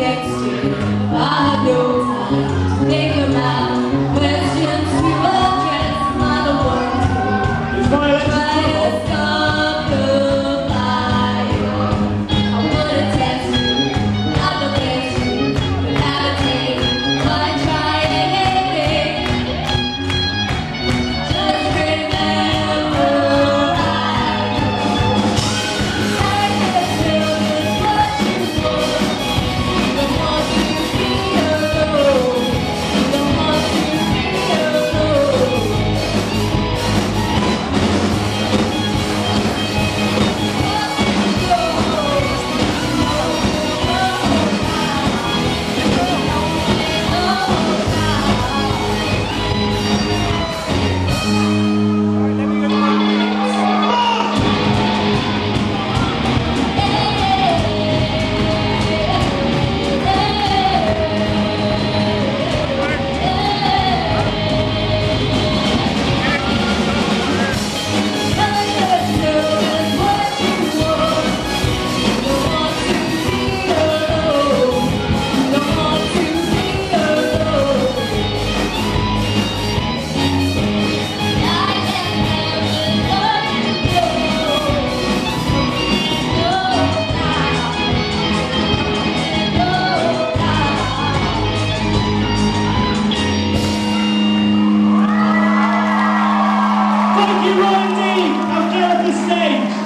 next you. Thank you, Rodney. Now get up the stage.